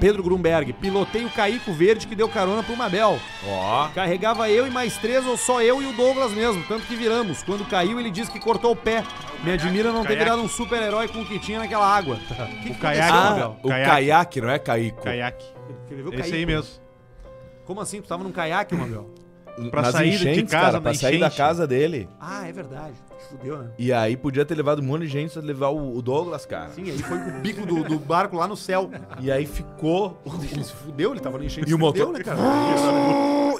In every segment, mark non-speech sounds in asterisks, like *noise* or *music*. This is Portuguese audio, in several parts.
Pedro Grunberg, pilotei o Caico Verde que deu carona pro Mabel. Ó. Carregava eu e mais três, ou só eu e o Douglas mesmo, tanto que viramos. Quando caiu, ele disse que cortou o pé. Me admira não ter caiaque. virado um super-herói com o que tinha naquela água. *laughs* O caiaque, Ah, Mabel. o Caiaque. caiaque, não é caico. Caiaque. Escreveu Esse Caico. aí mesmo. Como assim? Tu tava num caiaque, Mabel? Pra Nas sair de enchentes, casa, cara, na pra sair da casa dele. Ah, é verdade. Fudeu, né? E aí podia ter levado um monte de gente pra levar o, o Douglas, cara. Sim, aí foi com o bico do, do barco lá no céu. E aí ficou. *laughs* Ele se fudeu, ele tava no enchente. E o fudeu, motor- né, cara?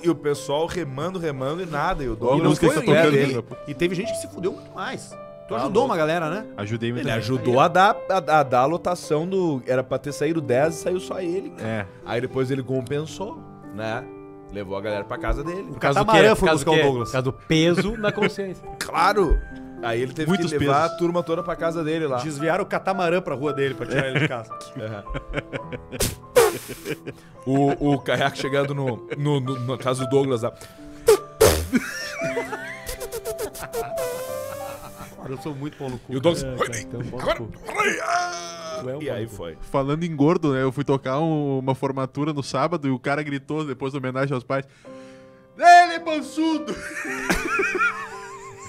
E o pessoal remando, remando e nada. E o E, Douglas não música foi, que tá e, dele. e teve gente que se fudeu muito mais. Tu Tá ajudou louco. uma galera, né? Ajudei muito. Ele também. ajudou a dar, a, a dar a lotação do. Era pra ter saído 10 e saiu só ele. cara. É. Aí depois ele compensou, né? Levou a galera pra casa dele. O catamarã foi buscar o Douglas. Por causa do peso na consciência. *laughs* Claro! Aí ele teve Muitos que levar pesos. a turma toda pra casa dele lá. Desviaram o catamarã pra rua dele pra tirar ele de casa. *laughs* O, o caiaque chegando no, no, no, na casa do Douglas lá. Cara, eu sou muito pau no cu. E o Douglas. então, Agora- é um E aí foi. Falando em gordo, né? Eu fui tocar um- uma formatura no sábado e o cara gritou depois da homenagem aos pais. Ele é pançudo!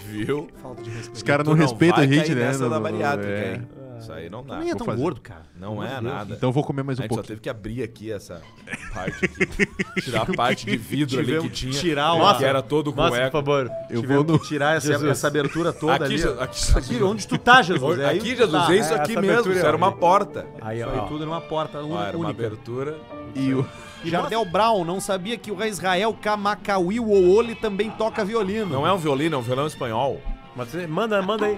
Viu? Falta de respeito. Os caras não respeitam a gente, né? Nessa da bariátrica, é. Isso aí não dá. Nem é tão fazer. gordo, cara. Não é nada. Então eu vou comer mais a um gente só pouquinho. teve que abrir aqui essa *laughs* parte aqui. Tirar a parte de vidro ali que que tinha. tirar que o- era todo com Nossa, por eco. favor. Eu vou no. que tirar essa, Jesus. essa abertura toda Aqui, ali. Je- ó. aqui, Aqui, onde tu tá, Jesus? É Aqui, Jesus, tá. é isso É, aqui mesmo. Isso era uma porta. Aí, Isso ó. aí tudo numa porta Ó, era uma abertura. E o. E Jardel Brown não sabia que o Israel Kamakauí Wooli também toca violino. Não é um violino, é um violão espanhol. Mas manda, manda aí.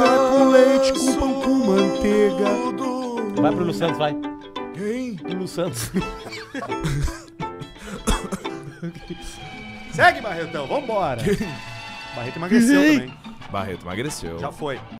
Né? com leite, com pão com manteiga. Vai pro Lu Santos, vai. Quem? Pro Lu Santos. Segue, Barretão, vambora. Barreto emagreceu também. Barreto emagreceu. Já foi.